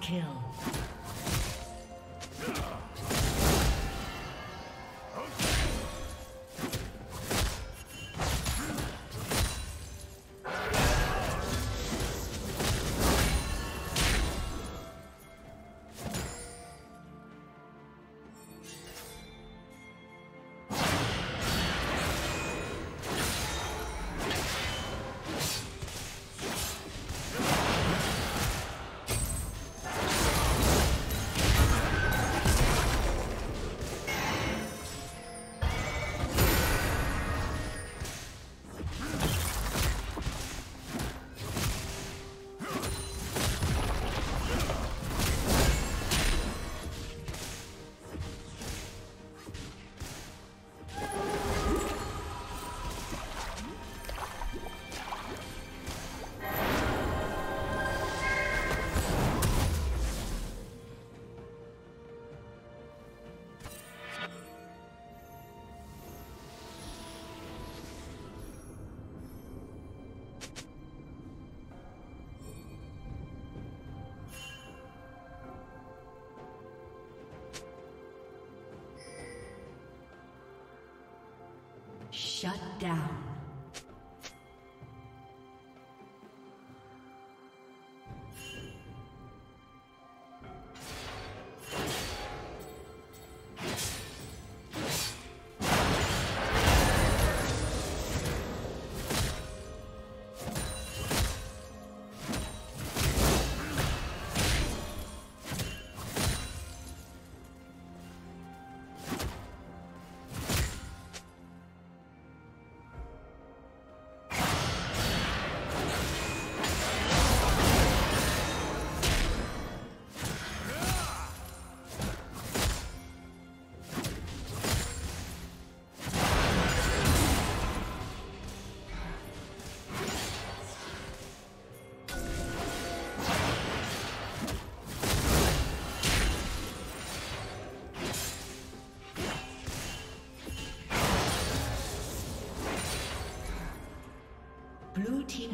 kill. Shut down.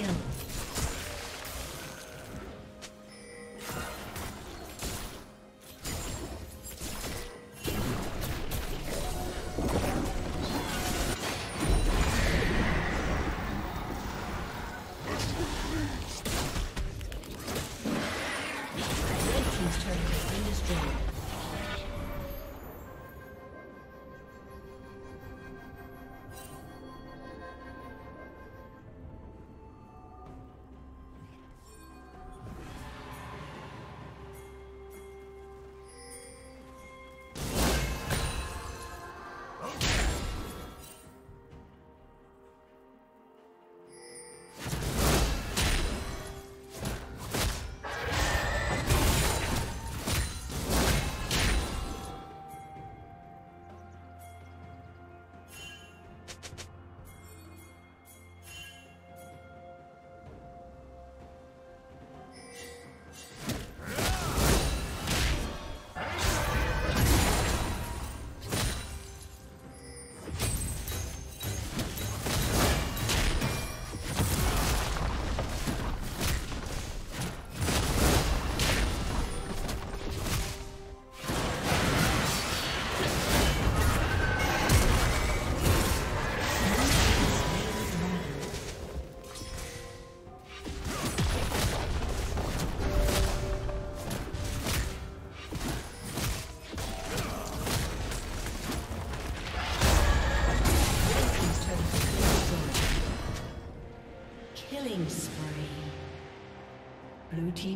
kill.